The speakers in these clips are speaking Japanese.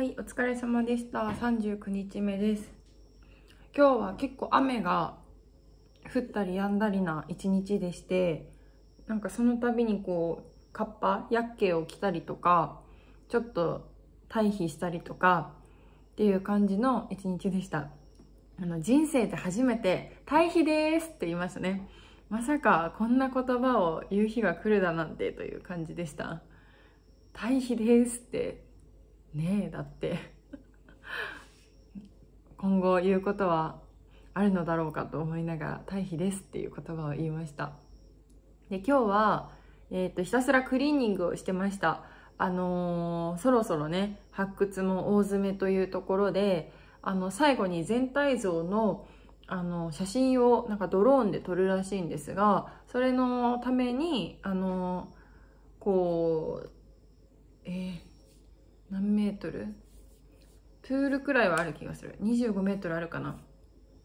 はい、お疲れ様でした。39日目です。今日は結構雨が降ったり止んだりな一日でして、なんかその度にこう、カッパ、ヤッケを着たりとか、ちょっと退避したりとかっていう感じの一日でした。あの、人生で初めて退避ですって言いましたね。まさかこんな言葉を言う日が来るだなんてという感じでした。退避ですってねえだって。今後言うことはあるのだろうかと思いながら「退避です」っていう言葉を言いました。で今日は、えー、とひたすらクリーニングをしてました。あのーそろそろね発掘も大詰めというところであの最後に全体像のあの写真をなんかドローンで撮るらしいんですがそれのためにあのこうトル？プールくらいはある気がする。25メートルあるかな。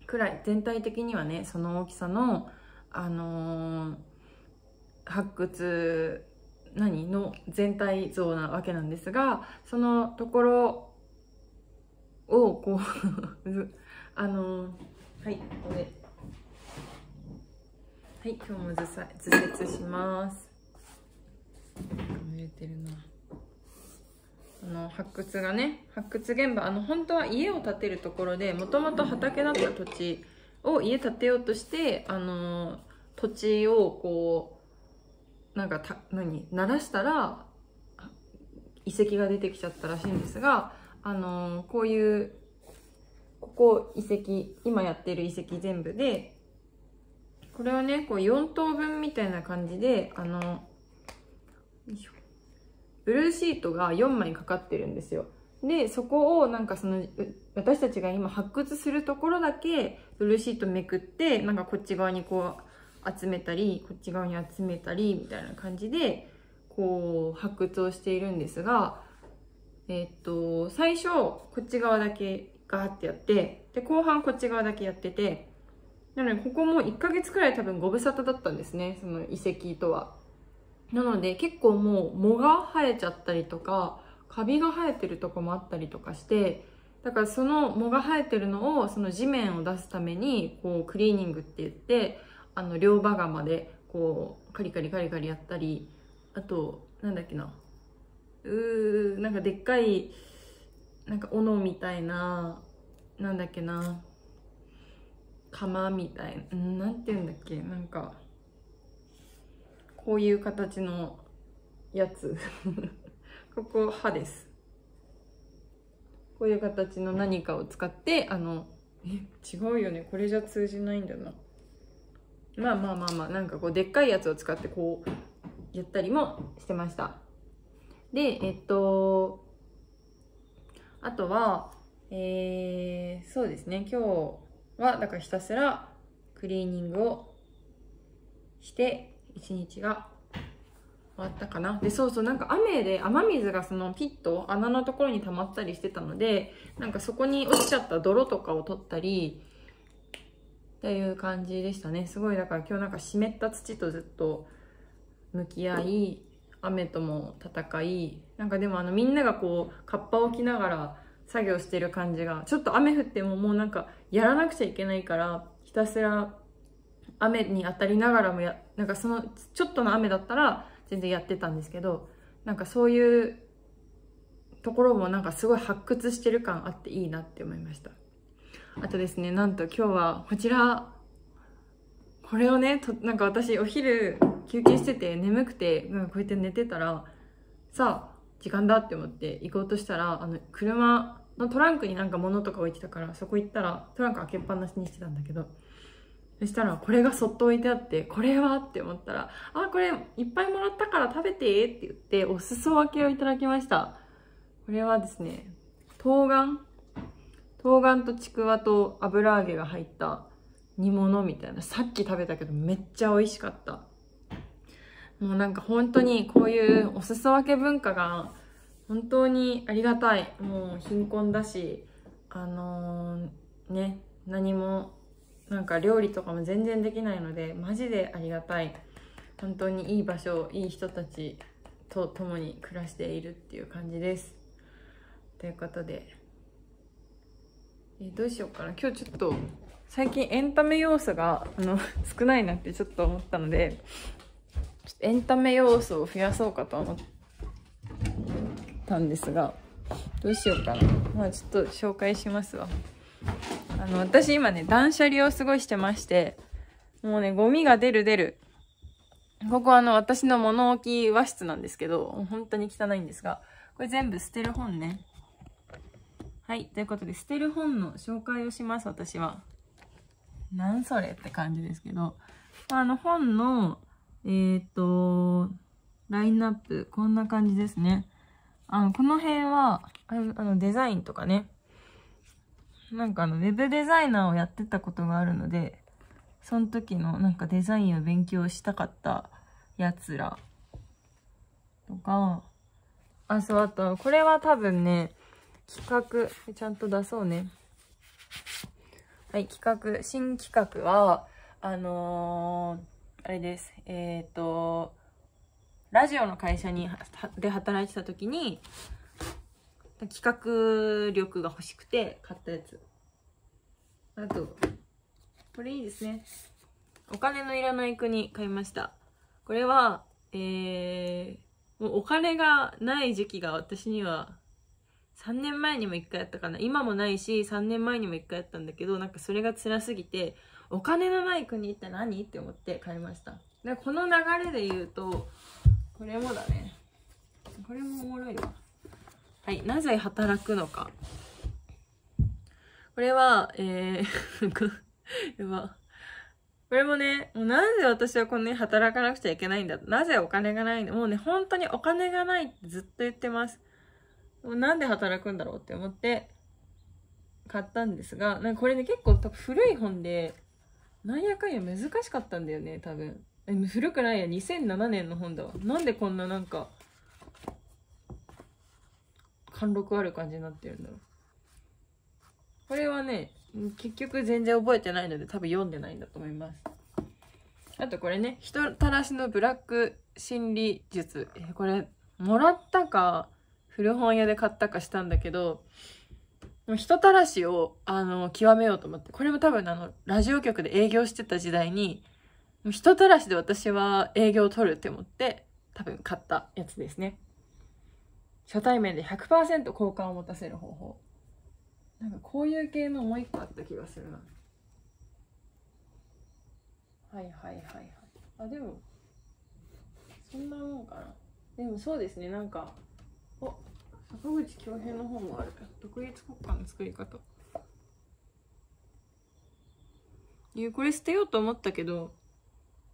くらい。全体的にはねその大きさのあのー発掘何？の全体像なわけなんですがそのところをこう あのーはいここで。はい今日も図さ図説します。濡れてるな。あの発掘がね発掘現場あの本当は家を建てるところでもともと畑だった土地を家建てようとしてあの土地をこうなんかた何鳴らしたら遺跡が出てきちゃったらしいんですがあのこういうここ遺跡今やってる遺跡全部でこれはねこう4等分みたいな感じであのブルーシートが4枚かかってるんですよ。で、そこをなんかその、私たちが今発掘するところだけ、ブルーシートめくって、なんかこっち側にこう集めたり、こっち側に集めたり、みたいな感じで、こう発掘をしているんですが、えっと、最初、こっち側だけガーってやって、で、後半こっち側だけやってて、なので、ここも1ヶ月くらい多分ご無沙汰だったんですね、その遺跡とは。なので結構もう藻が生えちゃったりとかカビが生えてるとこもあったりとかしてだからその藻が生えてるのをその地面を出すためにこうクリーニングって言ってあの両刃釜でこうカリカリカリカリやったりあとなんだっけな。うーなんかでっかいなんか斧みたいななんだっけな。釜みたいなうんなんて言うんだっけ。なんかこういう形のやつ。ここ歯です。こういう形の何かを使ってあの違うよね。これじゃ通じないんだな。まあまあまあまあなんかこうでっかいやつを使ってこうやったりもしてました。でえっとあとはえー、そうですね。今日はだからひたすらクリーニングをして一日が終わったかな。でそうそうなんか雨で雨水がそのピット穴のところに溜まったりしてたのでなんかそこに落ちちゃった泥とかを取ったりっていう感じでしたね。すごいだから今日なんか湿った土とずっと向き合い雨とも戦いなんかでもあのみんながこうカッパを着ながら作業してる感じがちょっと雨降ってももうなんかやらなくちゃいけないからひたすら雨に当たりながらもやなんかそのちょっとの雨だったら全然やってたんですけどなんかそういうところもなんかすごい発掘してる感あっていいなって思いました。あとですねなんと今日はこちらこれをねとなんか私お昼休憩してて眠くてなんこうやって寝てたらさあ時間だって思って行こうとしたらあの車のトランクになんか物とか置いてたからそこ行ったらトランク開けっぱなしにしてたんだけどそしたらこれがそっと置いてあってこれはって思ったら「あこれいっぱいもらったから食べて」って言ってお裾分けをいただきました。これはですね冬瓜冬瓜とちくわと油揚げが入った煮物みたいなさっき食べたけどめっちゃ美味しかった。もうなんか本当にこういうお裾分け文化が本当にありがたい。もう貧困だしあのーね何もなんか料理とかも全然できないのでマジでありがたい。本当にいい場所いい人たちと共に暮らしているっていう感じです。ということで、えどうしようかな。今日ちょっと最近エンタメ要素があの 少ないなってちょっと思ったのでエンタメ要素を増やそうかと思ったんですがどうしようかな。まあちょっと紹介しますわ。あの私今ね断捨離をすごいしてましてもうねゴミが出る出るここあの私の物置和室なんですけど本当に汚いんですがこれ全部捨てる本ねはい。ということで、捨てる本の紹介をします、私は。なんそれって感じですけど。あの、本の、えっ、ー、と、ラインナップ、こんな感じですね。あの、この辺は、あの、デザインとかね。なんかあの、ウェブデザイナーをやってたことがあるので、その時のなんかデザインを勉強したかったやつらとか、あ、そう、あと、これは多分ね、企画、ちゃんと出そうね。はい、企画、新企画は、あのー、あれです。えっ、ー、と、ラジオの会社に、で働いてた時に、企画力が欲しくて買ったやつ。あと、これいいですね。お金のいらない国買いました。これは、えー、もうお金がない時期が私には3年前にも1回やったかな。今もないし、3年前にも1回やったんだけど、なんかそれが辛すぎて、お金のない国って何？って思って買いました。で、この流れで言うと、これもだね。これもおもろいわ。はい。なぜ働くのか。これは、えー やば。これもね、もうなぜ私はこんなに働かなくちゃいけないんだ。なぜお金がないんだ。もうね、本当にお金がないってずっと言ってます。なんで働くんだろうって思って買ったんですが、なんかこれね結構古い本で、なんやかんや難しかったんだよね、多分。え、古くないや、2007年の本だわ。なんでこんななんか、貫禄ある感じになってるんだろう。これはね、結局全然覚えてないので多分読んでないんだと思います。あとこれね、人たらしのブラック心理術。え、これ、もらったか、古本屋で買ったかしたんだけど、人たらしを、あの、極めようと思って。これも多分あの、ラジオ局で営業してた時代に、人たらしで私は営業を取るって思って、多分買ったやつですね。初対面で100%好感を持たせる方法。なんかこういう系のもう一個あった気がするな。はいはいはいはい。あ、でも、そんなもんかな。でもそうですね、なんか、お坂口恭平の本もある独立国家の作り方いやこれ捨てようと思ったけど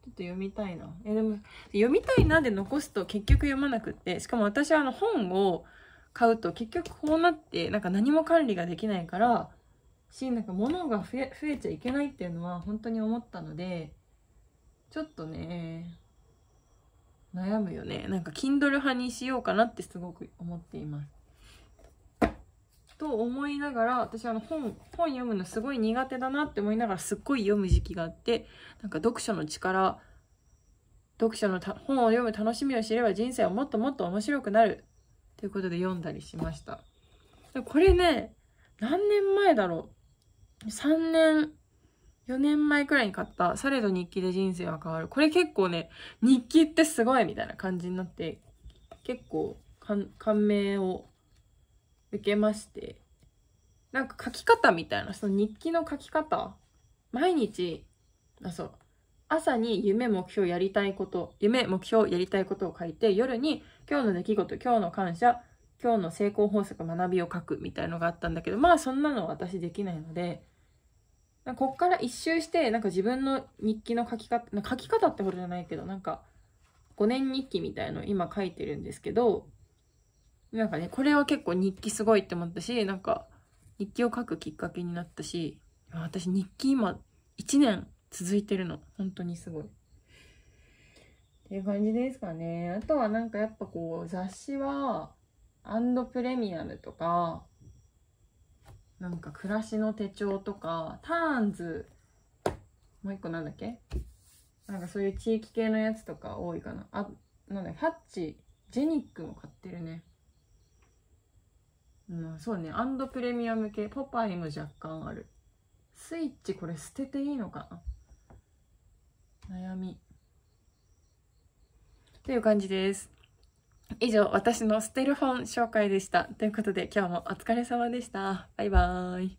ちょっと読みたいなえでも読みたいなで残すと結局読まなくってしかも私はあの本を買うと結局こうなってなんか何も管理ができないからしなんか物が増え増えちゃいけないっていうのは本当に思ったのでちょっとね悩むよね。なんか Kindle 派にしようかなってすごく思っています。と思いながら、私あの本、本読むのすごい苦手だなって思いながらすっごい読む時期があって、なんか読書の力、読書の本を読む楽しみを知れば人生はもっともっと面白くなる。ということで読んだりしました。これね、何年前だろう ?3 年4年前くらいに買ったされど日記で人生は変わる。これ結構ね、日記ってすごいみたいな感じになって、結構感銘を受けまして、なんか書き方みたいな、その日記の書き方、毎日、あ、そう、朝に夢、目標、やりたいこと、夢、目標、やりたいことを書いて、夜に今日の出来事、今日の感謝、今日の成功法則、学びを書くみたいのがあったんだけど、まあそんなの私できないので、こっから一周して、なんか自分の日記の書き方、書き方ってほどじゃないけど、なんか、5年日記みたいの今書いてるんですけど、なんかね、これは結構日記すごいって思ったし、なんか、日記を書くきっかけになったし、私日記今、1年続いてるの。本当にすごい。っていう感じですかね。あとはなんかやっぱこう、雑誌は、アンドプレミアムとか、なんか暮らしの手帳とか、ターンズ、もう一個なんだっけ？なんかそういう地域系のやつとか多いかな。あ、なんだハッチ、ジェニックも買ってるね。うん、そうね。アンドプレミアム系ポパイも若干ある。スイッチこれ捨てていいのかな？悩み。という感じです。以上私の捨てる本紹介でした。ということで今日もお疲れ様でした。バイバーイ。